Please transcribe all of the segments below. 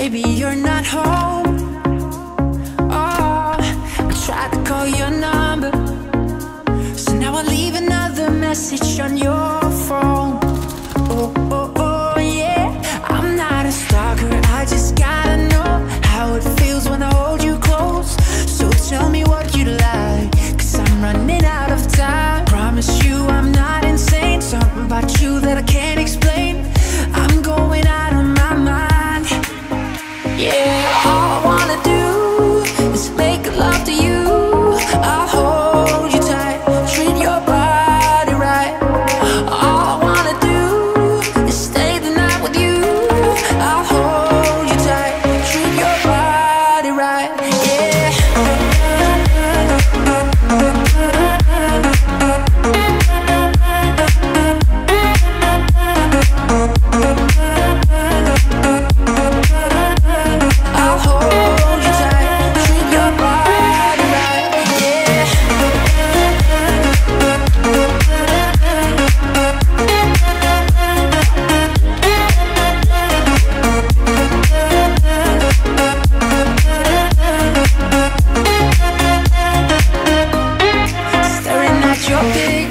Maybe you're not home. Oh, I tried to call your number. So now I leave another message on your phone. Oh, oh, oh, yeah. I'm not a stalker. I just gotta know how it feels when I.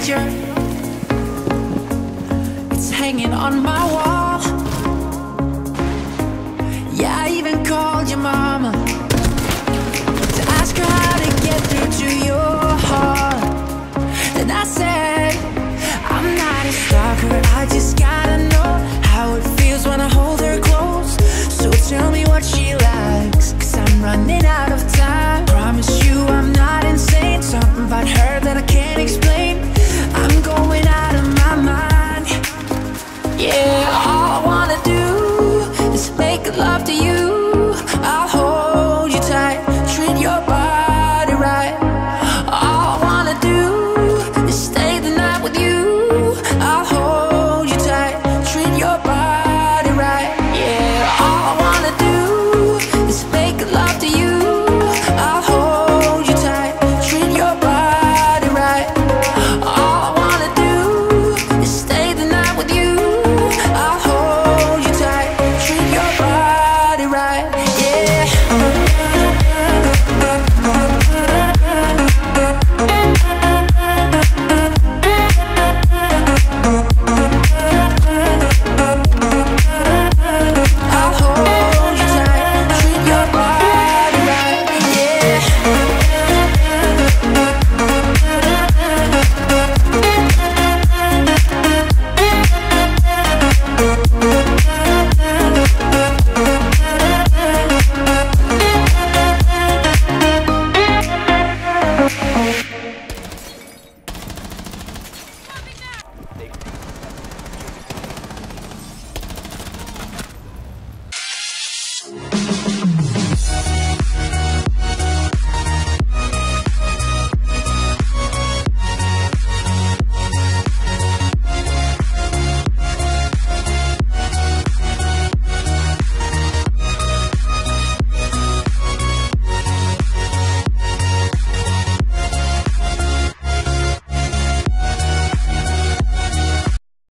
picture. It's hanging on my wall. Yeah, I even called your mama to ask her how to get through to your heart. Then I said, I'm not a stalker, I just gotta know how it feels when I hold her close. So tell me what she likes, cause I'm running out of time. Promise you I'm not insane, something about her that I can't explain.